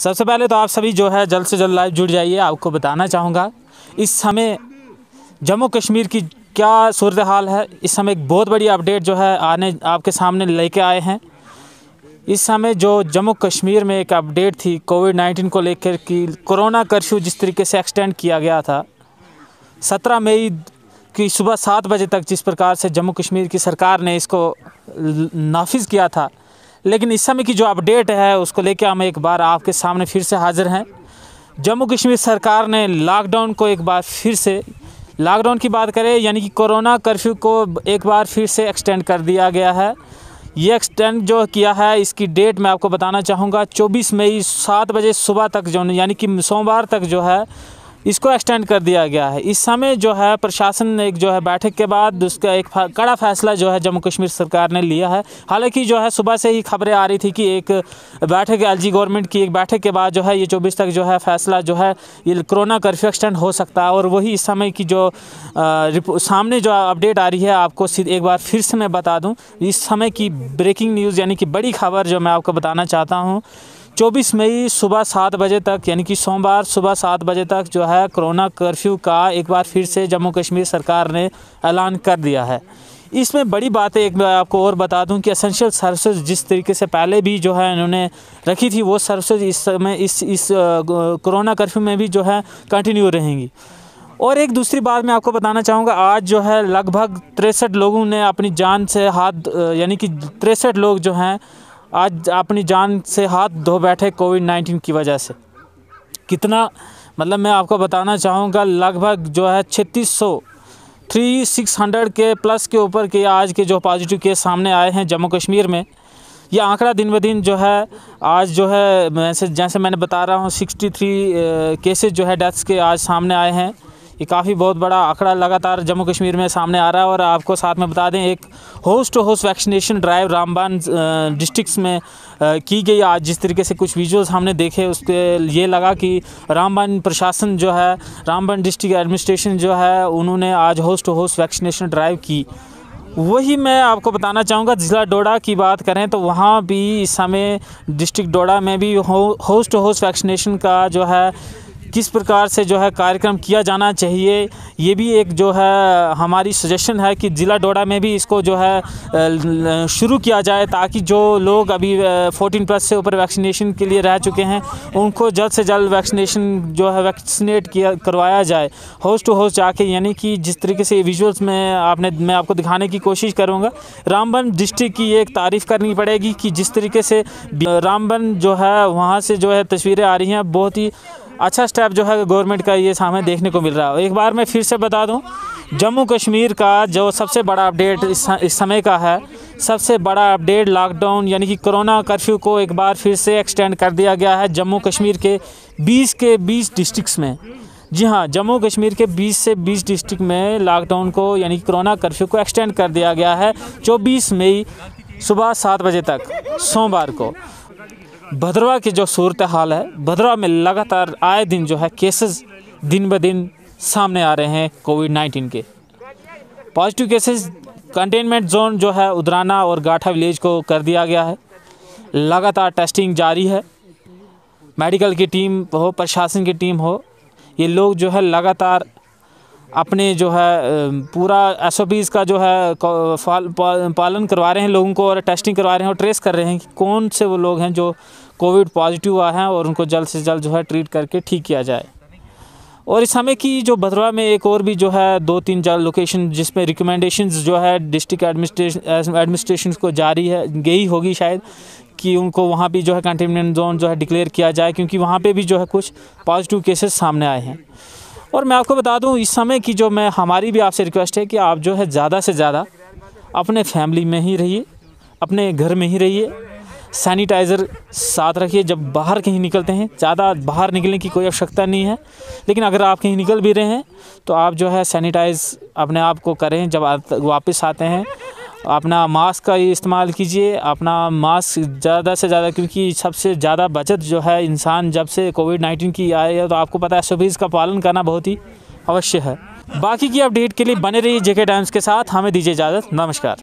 सबसे पहले तो आप सभी जो है जल्द से जल्द लाइव जुड़ जाइए, आपको बताना चाहूँगा। इस समय जम्मू कश्मीर की क्या सूरत हाल है? इस समय एक बहुत बड़ी अपडेट जो है आने, आपके सामने लेके आए हैं। इस समय जो जम्मू कश्मीर में एक अपडेट थी कोविड नाइन्टीन को लेकर कि कोरोना कर्फ्यू जिस तरीके से एक्सटेंड किया गया था, सत्रह मई की सुबह सात बजे तक जिस प्रकार से जम्मू कश्मीर की सरकार ने इसको नाफिज किया था लेकिन इस समय की जो अपडेट है, उसको लेकर हम एक बार आपके सामने फिर से हाजिर हैं। जम्मू कश्मीर सरकार ने लॉकडाउन को एक बार फिर से, लॉकडाउन की बात करें, यानी कि कोरोना कर्फ्यू को एक बार फिर से एक्सटेंड कर दिया गया है। ये एक्सटेंड जो किया है, इसकी डेट मैं आपको बताना चाहूँगा 24 मई सात बजे सुबह तक जो, यानी कि सोमवार तक जो है इसको एक्सटेंड कर दिया गया है। इस समय जो है प्रशासन ने एक जो है बैठक के बाद उसका एक कड़ा फैसला जो है जम्मू कश्मीर सरकार ने लिया है। हालाँकि जो है सुबह से ही खबरें आ रही थी कि एक बैठक एलजी गवर्नमेंट की एक बैठक के बाद जो है ये चौबीस तक जो है फैसला जो है ये कोरोना कर्फ्यू एक्सटेंड हो सकता है। और वही इस समय की जो आ, सामने जो अपडेट आ रही है आपको एक बार फिर से मैं बता दूँ इस समय की ब्रेकिंग न्यूज़ यानी कि बड़ी खबर जो मैं आपको बताना चाहता हूँ 24 मई सुबह सात बजे तक, यानी कि सोमवार सुबह सात बजे तक जो है कोरोना कर्फ्यू का एक बार फिर से जम्मू कश्मीर सरकार ने ऐलान कर दिया है। इसमें बड़ी बात है एक मैं आपको और बता दूँ कि असेंशियल सर्विसेज़ जिस तरीके से पहले भी जो है इन्होंने रखी थी, वो सर्विसेज़ इस समय, इस इस कोरोना कर्फ्यू में भी जो है कंटिन्यू रहेंगी। और एक दूसरी बात मैं आपको बताना चाहूँगा, आज जो है लगभग तिरसठ लोगों ने अपनी जान से हाथ यानी कि तिरसठ लोग जो हैं आज अपनी जान से हाथ धो बैठे कोविड नाइन्टीन की वजह से। कितना मतलब मैं आपको बताना चाहूँगा, लगभग जो है छत्तीस सौ, थ्री सिक्स हंड्रेड के प्लस के ऊपर के आज के जो पॉजिटिव केस सामने आए हैं जम्मू कश्मीर में, ये आंकड़ा दिन ब दिन जो है, आज जो है वैसे जैसे मैंने बता रहा हूँ, सिक्सटी थ्री केसेज जो है डेथ्स के आज सामने आए हैं। ये काफ़ी बहुत बड़ा आंकड़ा लगातार जम्मू कश्मीर में सामने आ रहा है और आपको साथ में बता दें, एक host to host vaccination drive Ramban districts में की गई आज। जिस तरीके से कुछ विजुअल्स हमने देखे, उसके ये लगा कि रामबान प्रशासन जो है, रामबान डिस्ट्रिक्ट एडमिनिस्ट्रेशन जो है, उन्होंने आज host to host vaccination drive की। वही मैं आपको बताना चाहूँगा, ज़िला डोडा की बात करें तो वहाँ भी इस समय डिस्ट्रिक्ट डोडा में भी हो, होस्ट टू होस्ट वैक्सीनेशन का जो है किस प्रकार से जो है कार्यक्रम किया जाना चाहिए, ये भी एक जो है हमारी सजेशन है कि ज़िला डोडा में भी इसको जो है शुरू किया जाए ताकि जो लोग अभी 14 प्लस से ऊपर वैक्सीनेशन के लिए रह चुके हैं, उनको जल्द से जल्द वैक्सीनेशन जो है वैक्सीनेट किया, करवाया जाए। होस्ट टू होस्ट जाके यानी कि जिस तरीके से विजुअल्स में आपने, मैं आपको दिखाने की कोशिश करूँगा, रामबन डिस्ट्रिक्ट की एक तारीफ़ करनी पड़ेगी कि जिस तरीके से, रामबन जो है वहाँ से जो है तस्वीरें आ रही हैं, बहुत ही अच्छा स्टेप जो है गवर्नमेंट का ये सामने देखने को मिल रहा है। एक बार मैं फिर से बता दूँ जम्मू कश्मीर का जो सबसे बड़ा अपडेट इस, इस समय का है सबसे बड़ा अपडेट लॉकडाउन यानी कि कोरोना कर्फ्यू को एक बार फिर से एक्सटेंड कर दिया गया है जम्मू कश्मीर के 20 के 20 डिस्ट्रिक्ट्स में। जी हाँ जम्मू कश्मीर के 20 से 20 डिस्ट्रिक्ट में लॉकडाउन को यानी कि कोरोना कर्फ्यू को एक्सटेंड कर दिया गया है 24 मई सुबह सात बजे तक सोमवार को। भद्रवा की जो सूरत हाल है, भद्रवा में लगातार आए दिन जो है केसेस दिन ब दिन सामने आ रहे हैं कोविड नाइन्टीन के। पॉजिटिव केसेस कंटेनमेंट जोन जो है उदराना और गाठा विलेज को कर दिया गया है। लगातार टेस्टिंग जारी है। मेडिकल की टीम हो, प्रशासन की टीम हो, ये लोग जो है लगातार अपने जो है पूरा एस का जो है पालन करवा रहे हैं लोगों को और टेस्टिंग करवा रहे हैं और ट्रेस कर रहे हैं कि कौन से वो लोग हैं जो कोविड पॉजिटिव आए हैं और उनको जल्द से जल्द जो है ट्रीट करके ठीक किया जाए। और इस समय की जो भद्रवा में एक और भी जो है दो तीन चार लोकेशन जिसमें रिकमेंडेशंस जो है डिस्ट्रिक्ट एडमिनिस्ट्रेशन एडमिनिस्ट्रेशन को जारी है, गई होगी शायद, कि उनको वहाँ भी जो है कंटेनमेंट जोन जो है डिक्लेयर किया जाए, क्योंकि वहाँ पे भी जो है कुछ पॉजिटिव केसेस सामने आए हैं। और मैं आपको बता दूँ, इस समय की जो मैं, हमारी भी आपसे रिक्वेस्ट है कि आप जो है ज़्यादा से ज़्यादा अपने फैमिली में ही रहिए, अपने घर में ही रहिए, सैनिटाइज़र साथ रखिए। जब बाहर कहीं निकलते हैं, ज़्यादा बाहर निकलने की कोई आवश्यकता नहीं है, लेकिन अगर आप कहीं निकल भी रहे हैं तो आप जो है सैनिटाइज़ अपने आप को करें जब वापस आते हैं। अपना मास्क का इस्तेमाल कीजिए, अपना मास्क ज़्यादा से ज़्यादा, क्योंकि सबसे ज़्यादा बचत जो है इंसान जब से कोविड नाइन्टीन की आई है तो आपको पता है सभी का पालन करना बहुत ही अवश्य है। बाकी की अपडेट के लिए बने रहिए जेके टाइम्स के साथ, हमें दीजिए इजाज़त, नमस्कार।